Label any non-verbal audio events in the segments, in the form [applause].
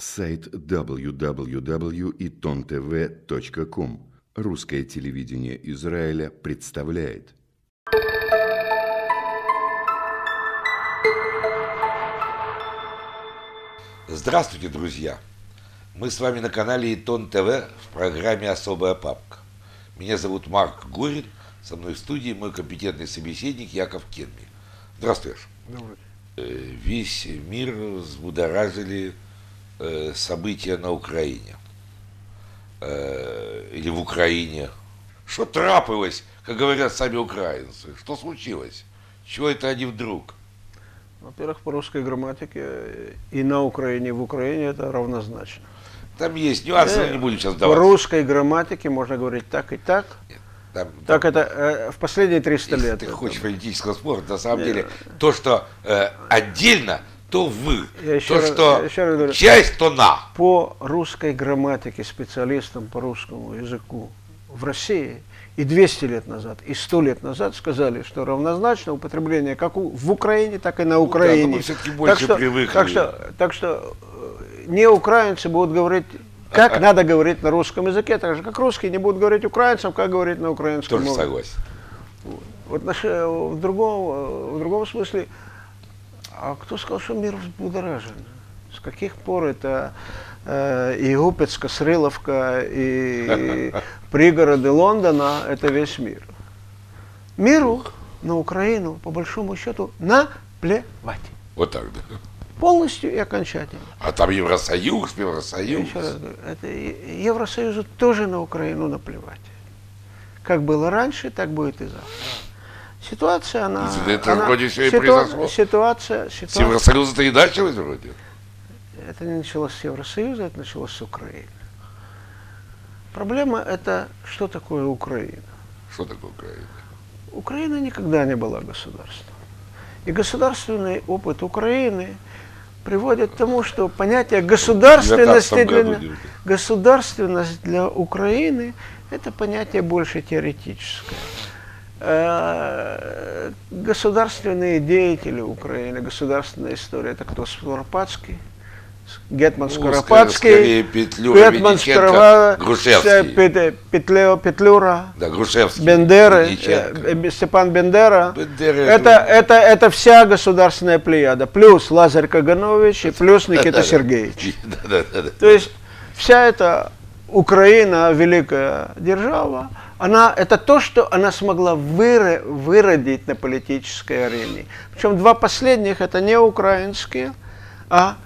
Сайт www.itontv.com Русское телевидение Израиля представляет Здравствуйте, друзья! Мы с вами на канале Итон ТВ в программе «Особая папка». Меня зовут Марк Горин, со мной в студии мой компетентный собеседник Яков Кенми. Здравствуй. Добрый. Э, Весь мир взбудоражили события на Украине. Э, Или в Украине. Что трапилось, как говорят сами украинцы? Что случилось? Чего это они вдруг? Во-первых, по русской грамматике э, и на Украине, и в Украине это равнозначно. Там есть нюансы, Э, не будем сейчас По давать. русской грамматике можно говорить так и так. Там- Так это э, в последние 300 Если лет. ты это хочешь политического спора, на самом Не, деле, то, что э, отдельно, то вы. Я еще то, раз- что я еще раз говорю. часть, то на. По русской грамматике специалистам по русскому языку в России и 200 лет назад, и 100 лет назад сказали, что равнозначно употребление как у- в Украине, так и на Ну да, Украине. мы больше так что, привыкли. Так что, так что э, не украинцы будут говорить, как надо говорить на русском языке, так же как русские не будут говорить украинцам, как говорить на украинском Тоже языке. согласен. В, отнош- в, другом, э, в другом смысле, а кто сказал, что мир взбудоражен? С каких пор это э, и Гупецка, Срыловка, и [laughs] пригороды Лондона – это весь мир? Миру на Украину, по большому счету, наплевать. Вот так, да. Полностью и окончательно. А там Евросоюз, Евросоюз. еще раз говорю, это и- Евросоюзу тоже на Украину наплевать. Как было раньше, так будет и завтра. Ситуация, она... И это она- вроде всё и ситуа- произошло. Ситуация, С ситуация, Евросоюза-то и началось вроде. это не началось с Евросоюза, это началось с Украины. Проблема это, что такое Украина. Что такое Украина? Украина никогда не была государством. И государственный опыт Украины приводит к тому, что понятие государственности 19 для, государственность для Украины это понятие больше теоретическое. Э, Государственные деятели Украины, государственная история, это кто? Скоропадский, Гетман Ну, Скоропадский, Петлюра, Гетман Вениченко. Пет- Петлео- Петлюра, Да, Грушевский. Бендеры, Вениченко. э, э, Степан Бендера. Бендера это, это, это вся государственная плеяда. Плюс Лазарь Каганович и плюс Никита Сергеевич. Да, да, да, да. То есть вся эта Украина, великая держава, она, это то, что она смогла выра- выродить на политической арене. Причем два последних это не украинские, а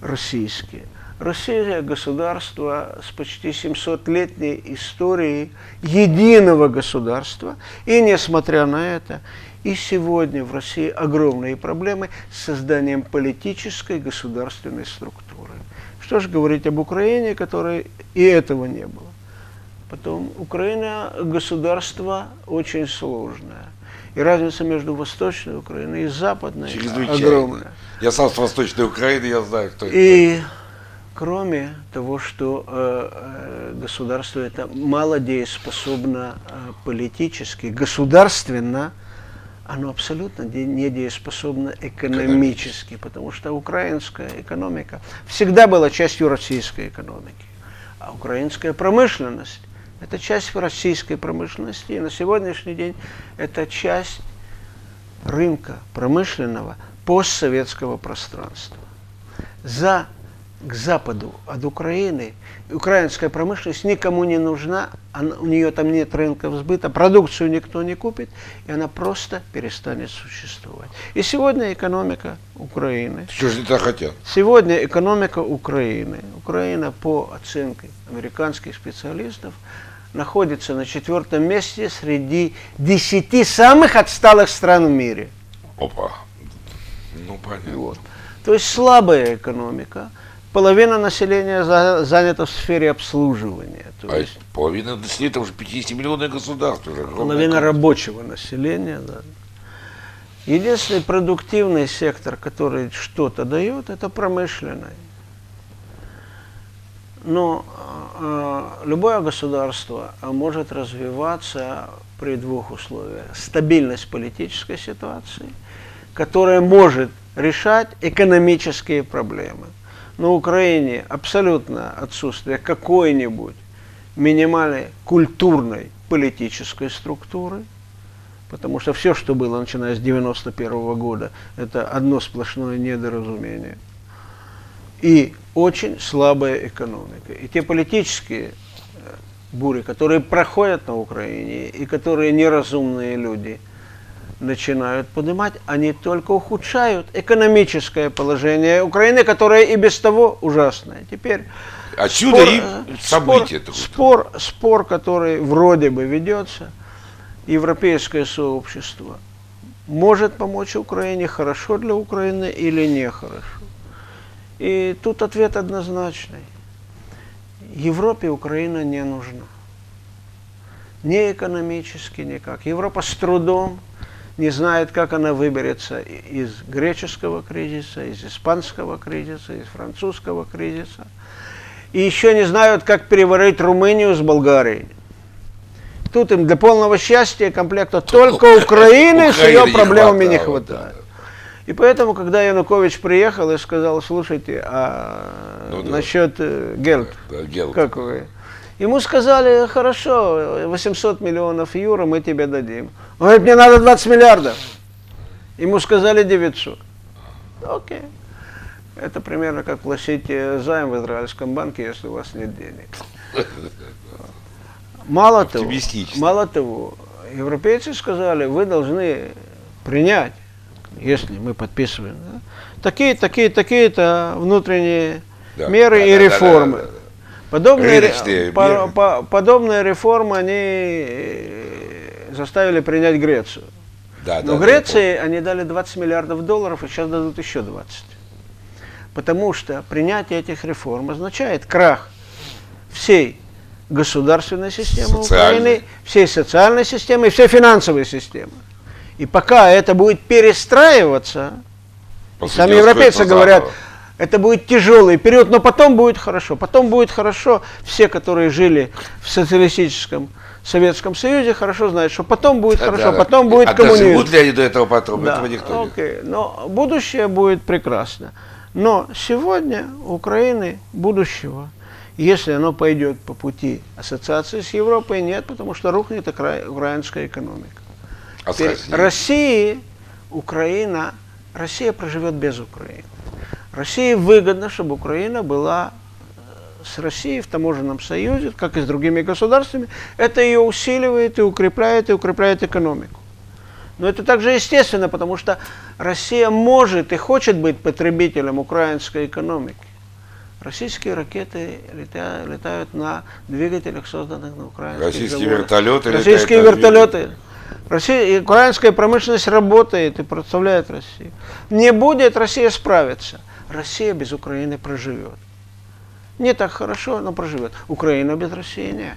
российские. Россия – государство с почти 700-летней историей единого государства. И несмотря на это, и сегодня в России огромные проблемы с созданием политической государственной структуры. Что же говорить об Украине, которой и этого не было. Потом, Украина – государство очень сложное. И разница между Восточной Украиной и Западной огромная. Я сам с Восточной Украины, я знаю, кто это. И кроме того, что э, э, государство это малодееспособно э, политически, государственно, оно абсолютно де- недееспособно экономически, потому что украинская экономика всегда была частью российской экономики. А украинская промышленность – это часть российской промышленности, и на сегодняшний день это часть рынка промышленного постсоветского пространства. За к западу от Украины украинская промышленность никому не нужна, она- у нее там нет рынка сбыта, продукцию никто не купит, и она просто перестанет существовать. И сегодня экономика Украины Что же так хотят? Сегодня экономика Украины, Украина по оценке американских специалистов, находится на четвертом месте среди десяти самых отсталых стран в мире. Опа. Ну, понятно. Вот. То есть слабая экономика, половина населения за- занята в сфере обслуживания, то А есть половина населения, это уже 50-миллионное государство. Уже половина рабочего населения. да. Единственный продуктивный сектор, который что-то дает, это промышленный. Но э, любое государство э, может развиваться при двух условиях. Стабильность политической ситуации, которая может решать экономические проблемы. На Украине абсолютно отсутствие какой-нибудь минимальной культурной политической структуры, потому что все, что было, начиная с 91 -го года, это одно сплошное недоразумение. И очень слабая экономика. И те политические э, бури, которые проходят на Украине, и которые неразумные люди начинают поднимать, они только ухудшают экономическое положение Украины, которое и без того ужасное. Теперь Отсюда спор, и э, события. Спор, спор, спор, который вроде бы ведется, европейское сообщество может помочь Украине хорошо для Украины или нехорошо. И тут ответ однозначный. Европе Украина не нужна. Ни экономически, никак. Европа с трудом не знает, как она выберется из греческого кризиса, из испанского кризиса, из французского кризиса. И еще не знают, как переварить Румынию с Болгарией. Тут им для полного счастья комплекта только Украины с ее проблемами не хватает. И поэтому, когда Янукович приехал и сказал, слушайте, а ну, да. насчет э, Гельд, да, Гельд, как вы? Ему сказали, хорошо, 800 миллионов евро мы тебе дадим. Он говорит, мне надо 20 миллиардов. Ему сказали 900. Окей. Это примерно как платить э, займ в израильском банке, если у вас нет денег. Мало того, мало того, европейцы сказали, вы должны принять если мы подписываем, да, такие, такие, такие-то внутренние да, меры да, и да, реформы. Да, да, да, Подобные, по, по, подобные реформы они э, заставили принять Грецию. Да, Но да, Греции они дали 20 миллиардов долларов и сейчас дадут еще 20. Потому что принятие этих реформ означает крах всей государственной системы Социальной. Украины, всей социальной системы и всей финансовой системы. И пока это будет перестраиваться, сами европейцы говорят, это будет тяжелый период, но потом будет хорошо. Потом будет хорошо. Все, которые жили в социалистическом Советском Союзе, хорошо знают, что потом будет да, хорошо, да, потом будет а коммунизм. Доживут ли они до этого потом? Да, этого никто окей. не Но будущее будет прекрасно. Но сегодня у Украины будущего, если оно пойдет по пути ассоциации с Европой, нет, потому что рухнет украинская экономика. А Россией? России, Украина, Россия проживет без Украины. России выгодно, чтобы Украина была э, с Россией в таможенном союзе, как и с другими государствами. Это ее усиливает и укрепляет, и укрепляет экономику. Но это также естественно, потому что Россия может и хочет быть потребителем украинской экономики. Российские ракеты летают, летают на двигателях, созданных на украинских Российские заводах. вертолеты Российские вертолеты. Россия, украинская промышленность работает и представляет Россию. Не будет Россия справиться. Россия без Украины проживет. Не так хорошо, но проживет. Украина без России нет.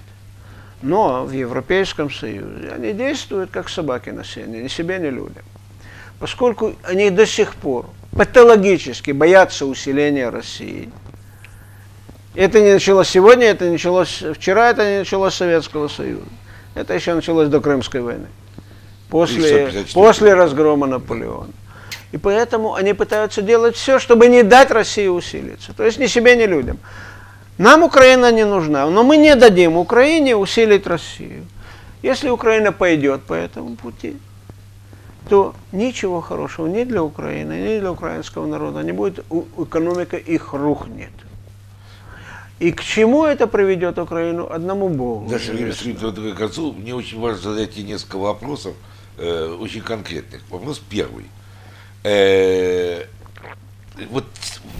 Но в Европейском Союзе они действуют как собаки на сене, ни себе, ни людям. Поскольку они до сих пор патологически боятся усиления России. Это не началось сегодня, это не началось вчера, это не началось Советского Союза. Это еще началось до Крымской войны после, после разгрома Наполеона. И поэтому они пытаются делать все, чтобы не дать России усилиться. То есть ни себе, ни людям. Нам Украина не нужна, но мы не дадим Украине усилить Россию. Если Украина пойдет по этому пути, то ничего хорошего ни для Украины, ни для украинского народа не будет. Экономика их рухнет. И к чему это приведет Украину, одному Богу. Даже к концу, мне очень важно задать несколько вопросов э, очень конкретных. Вопрос первый. Э, вот,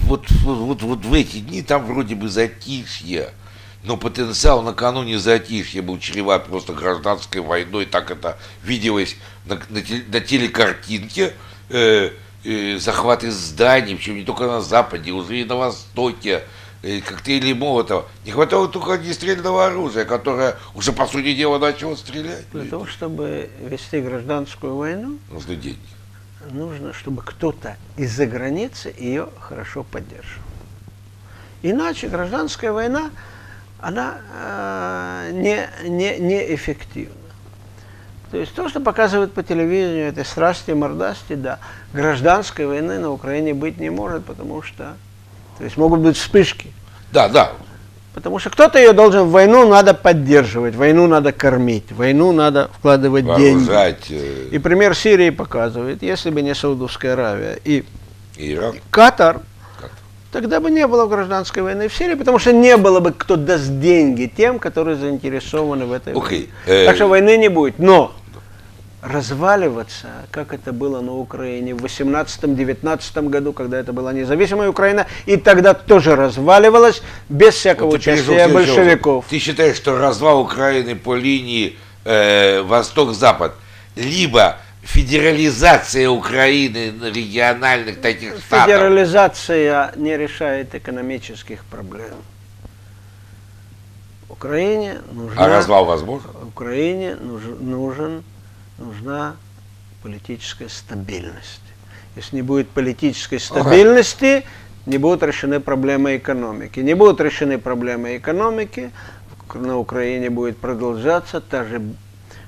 вот, вот, вот в эти дни там вроде бы затишье, но потенциал накануне затишья был чреват просто гражданской войной, так это виделось на, на, на телекартинке, э, э, захваты зданий, причем не только на Западе, уже и на Востоке, э, коктейли Молотова. Не хватало только огнестрельного оружия, которое уже, по сути дела, начало стрелять. Для того, чтобы вести гражданскую войну, нужны деньги. Нужно, чтобы кто-то из-за границы ее хорошо поддерживал. Иначе гражданская война, она э, не, не, не эффективна. То есть то, что показывают по телевидению, это страсти, мордасти, да. Гражданской войны на Украине быть не может, потому что То есть могут быть вспышки. Да, да. Потому что кто-то ее должен, войну надо поддерживать, войну надо кормить, войну надо вкладывать Вооружать, деньги. э, И пример Сирии показывает, если бы не Саудовская Аравия и Иран. Катар, Катар. тогда бы не было гражданской войны в Сирии, потому что не было бы кто даст деньги тем, которые заинтересованы в этой Окей, войне. э, Так что войны не будет. Но разваливаться, как это было на Украине в 18-19 году, когда это была независимая Украина, и тогда тоже разваливалась без всякого Вот участия большевиков. Ты считаешь, что развал Украины по линии э, Восток-Запад, либо федерализация Украины на региональных таких штатов, Федерализация не решает экономических проблем. Украине нужна... а развал возможен? Украине нуж- нужен, нужна политическая стабильность. Если не будет политической стабильности, не будут решены проблемы экономики. Не будут решены проблемы экономики, на Украине будет продолжаться та же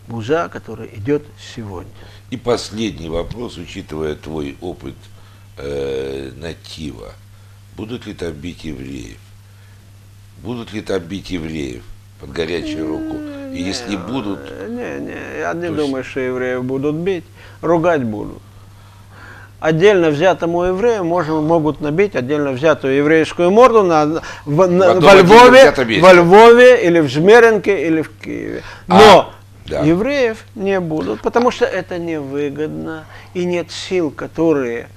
буза, которая идет сегодня. И последний вопрос, учитывая твой опыт э, натива. Будут ли там бить евреев? Будут ли там бить евреев под горячую руку? И если будут, Э, Не, не, я не То есть- думаю, что евреев будут бить, ругать будут. Отдельно взятому еврею можно, могут набить отдельно взятую еврейскую морду на, в, В во, Львове, во Львове или в Жмеринке или в Киеве. А, Но да. евреев не будут, потому что это невыгодно и нет сил, которые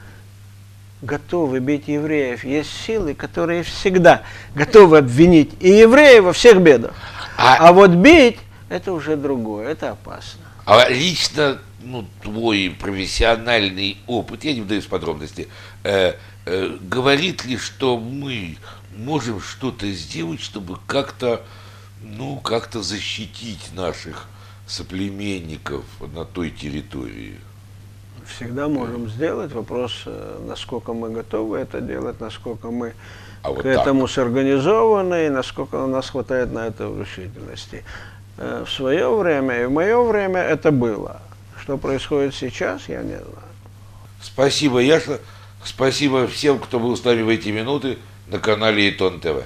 готовы бить евреев. Есть силы, которые всегда готовы обвинить и евреев во всех бедах. А- А, вот бить это уже другое, это опасно. а лично ну, твой профессиональный опыт, я не вдаюсь в подробности, э, э, говорит ли, что мы можем что-то сделать, чтобы как-то, ну, как-то защитить наших соплеменников на той территории? Всегда можем сделать. Вопрос, э, насколько мы готовы это делать, насколько мы А вот к так. этому сорганизованы и насколько у нас хватает на это решительности. Э, В свое время и в мое время это было. Что происходит сейчас, я не знаю. Спасибо, Яша. Спасибо всем, кто был с нами в эти минуты на канале Итон ТВ.